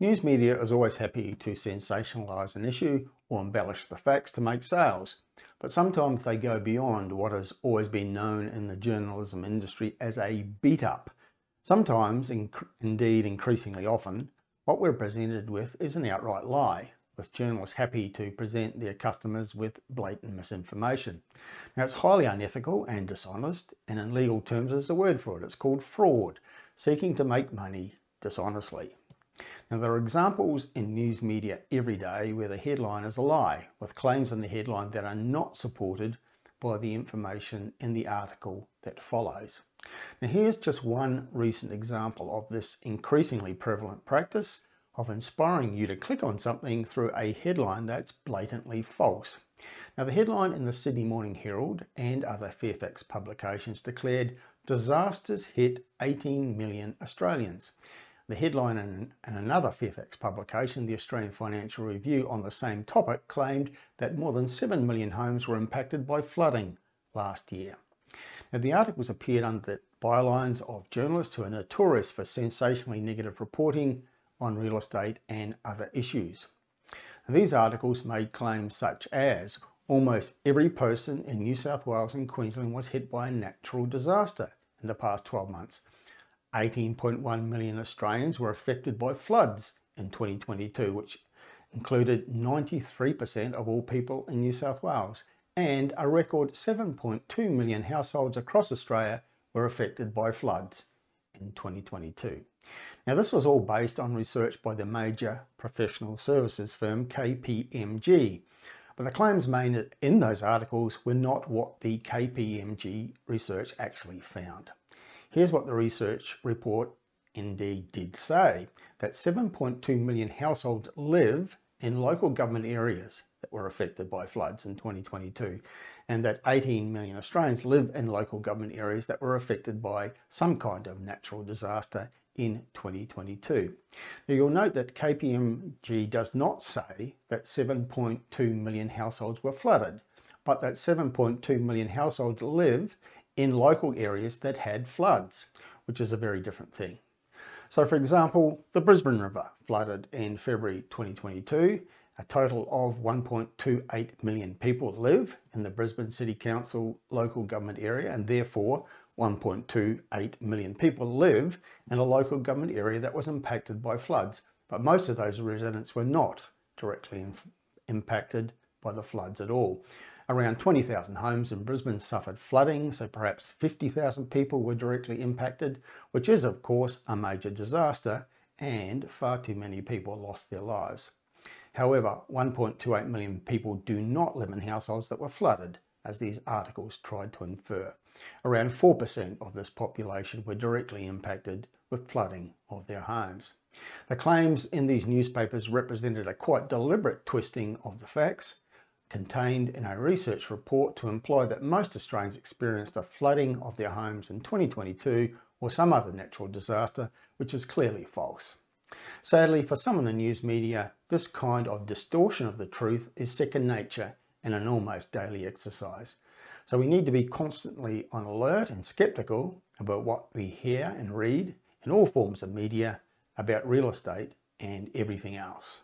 News media is always happy to sensationalise an issue or embellish the facts to make sales, but sometimes they go beyond what has always been known in the journalism industry as a beat up. Sometimes, indeed increasingly often, what we're presented with is an outright lie, with journalists happy to present their customers with blatant misinformation. Now, it's highly unethical and dishonest, and in legal terms, there's a word for it. It's called fraud, seeking to make money dishonestly. Now, there are examples in news media every day where the headline is a lie, with claims in the headline that are not supported by the information in the article that follows. Now, here's just one recent example of this increasingly prevalent practice of inspiring you to click on something through a headline that's blatantly false. Now, the headline in the Sydney Morning Herald and other Fairfax publications declared disasters hit 18 million Australians. The headline in, in, another Fairfax publication, the Australian Financial Review, on the same topic claimed that more than 7 million homes were impacted by flooding last year. Now, the articles appeared under the bylines of journalists who are notorious for sensationally negative reporting on real estate and other issues. Now, these articles made claims such as almost every person in New South Wales and Queensland was hit by a natural disaster in the past 12 months 18.1 million Australians were affected by floods in 2022, which included 93% of all people in New South Wales, and a record 7.2 million households across Australia were affected by floods in 2022. Now, this was all based on research by the major professional services firm KPMG, but the claims made in those articles were not what the KPMG research actually found. Here's what the research report indeed did say, that 7.2 million households live in local government areas that were affected by floods in 2022 and that 18 million Australians live in local government areas that were affected by some kind of natural disaster in 2022. Now you'll note that KPMG does not say that 7.2 million households were flooded, but that 7.2 million households live in local areas that had floods, which is a very different thing. So for example, the Brisbane River flooded in February 2022. A total of 1.28 million people live in the Brisbane City Council local government area and therefore 1.28 million people live in a local government area that was impacted by floods. But most of those residents were not directly impacted by the floods at all. Around 20,000 homes in Brisbane suffered flooding, so perhaps 50,000 people were directly impacted, which is of course a major disaster and far too many people lost their lives. However, 1.28 million people do not live in households that were flooded, as these articles tried to infer. Around 4% of this population were directly impacted with flooding of their homes. The claims in these newspapers represented a quite deliberate twisting of the facts contained in a research report to imply that most Australians experienced a flooding of their homes in 2022 or some other natural disaster, which is clearly false. Sadly, for some in the news media, this kind of distortion of the truth is second nature and an almost daily exercise. So we need to be constantly on alert and skeptical about what we hear and read in all forms of media about real estate and everything else.